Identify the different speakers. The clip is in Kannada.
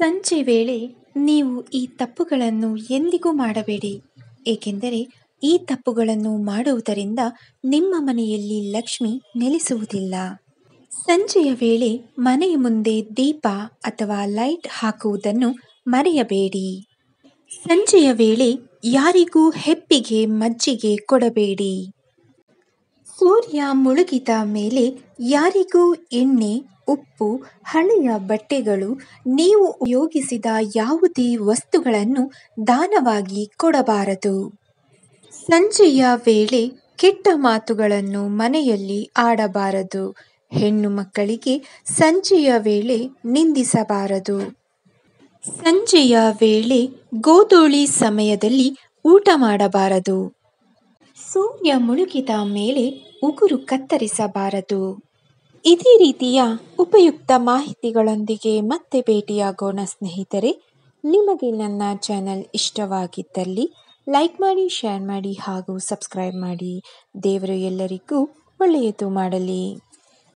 Speaker 1: ಸಂಜೆ ವೇಳೆ ನೀವು ಈ ತಪ್ಪುಗಳನ್ನು ಎಂದಿಗೂ ಮಾಡಬೇಡಿ. ಏಕೆಂದರೆ ಈ ತಪ್ಪುಗಳನ್ನು ಮಾಡುವುದರಿಂದ ನಿಮ್ಮ ಮನೆಯಲ್ಲಿ ಲಕ್ಷ್ಮಿ ನೆಲೆಸುವುದಿಲ್ಲ. ಸಂಜೆಯ ವೇಳೆ ಮನೆಯ ಮುಂದೆ ದೀಪ ಅಥವಾ ಲೈಟ್ ಹಾಕುವುದನ್ನು ಮರೆಯಬೇಡಿ. ಸಂಜೆಯ ವೇಳೆ ಯಾರಿಗೂ ಹೆಪ್ಪಿಗೆ ಮಜ್ಜಿಗೆ ಕೊಡಬೇಡಿ. ಸೂರ್ಯ ಮುಳುಗಿದ ಮೇಲೆ ಯಾರಿಗೂ ಎಣ್ಣೆ ಉಪ್ಪು, ಹಳೆಯ ಬಟ್ಟೆಗಳು, ನೀವು ಉಪಯೋಗಿಸಿದ ಯಾವುದೇ ವಸ್ತುಗಳನ್ನು ದಾನವಾಗಿ ಕೊಡಬಾರದು. ಸಂಜೆಯ ವೇಳೆ ಕೆಟ್ಟ ಮಾತುಗಳನ್ನು ಮನೆಯಲ್ಲಿ ಆಡಬಾರದು. ಹೆಣ್ಣು ಮಕ್ಕಳಿಗೆ ಸಂಜೆಯ ವೇಳೆ ನಿಂದಿಸಬಾರದು. ಸಂಜೆಯ ವೇಳೆ ಗೋಧೂಳಿ ಸಮಯದಲ್ಲಿ ಊಟ ಮಾಡಬಾರದು. ಸೂರ್ಯ ಮುಳುಗಿದ ಮೇಲೆ ಉಗುರು ಕತ್ತರಿಸಬಾರದು. ಇದೇ ರೀತಿಯ ಉಪಯುಕ್ತ ಮಾಹಿತಿಗಳೊಂದಿಗೆ ಮತ್ತೆ ಭೇಟಿಯಾಗೋಣ, ಸ್ನೇಹಿತರೆ. ನಿಮಗೆ ನನ್ನ ಚಾನಲ್ ಇಷ್ಟವಾಗಿದ್ದಲ್ಲಿ ಲೈಕ್ ಮಾಡಿ, ಶೇರ್ ಮಾಡಿ ಹಾಗೂ ಸಬ್ಸ್ಕ್ರೈಬ್ ಮಾಡಿ. ದೇವರು ಎಲ್ಲರಿಗೂ ಒಳ್ಳೆಯದು ಮಾಡಲಿ.